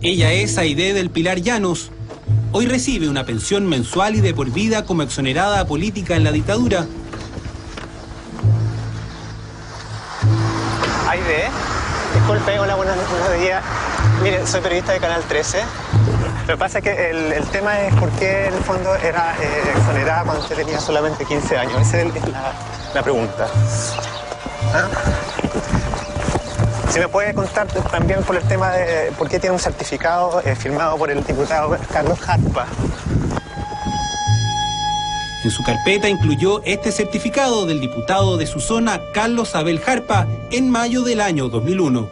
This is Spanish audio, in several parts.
Ella es Aide del Pilar Llanos. Hoy recibe una pensión mensual y de por vida como exonerada política en la dictadura. Aide, disculpe, hola, buenos, buenos días. Mire, soy periodista de Canal 13. Lo que pasa es que el, el tema es por qué en el fondo era eh, exonerada cuando usted tenía solamente 15 años. Esa es la, la pregunta. ¿Ah? Si me puede contar también por el tema de por qué tiene un certificado eh, firmado por el diputado Carlos Harpa. En su carpeta incluyó este certificado del diputado de su zona, Carlos Abel Jarpa, en mayo del año 2001.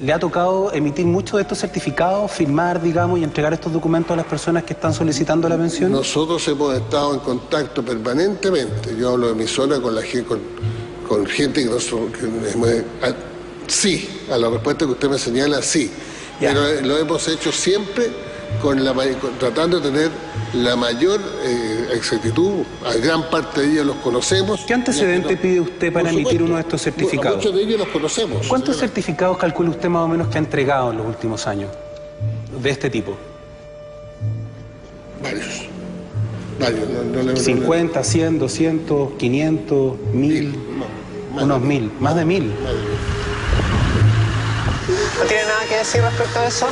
¿Le ha tocado emitir muchos de estos certificados, firmar, digamos, y entregar estos documentos a las personas que están solicitando la pensión? Nosotros hemos estado en contacto permanentemente. Yo hablo de mi zona con la gente, con, gente que hemos- a- sí, a la respuesta que usted me señala, sí. Ya. Pero eh, lo hemos hecho siempre con la, con- tratando de tener la mayor eh, exactitud. A gran parte de ellos los conocemos. ¿Qué antecedente pide usted para emitir supuesto. uno de estos certificados? Muchos de ellos los conocemos. ¿Cuántos señora. certificados calcula usted más o menos que ha entregado en los últimos años de este tipo? Varios. Varios. no- no le- no le- 50, 100, 200, 500, 1000, No, más unos de- 1000, más de 1000. más de- ¿No tiene nada que decir respecto a eso?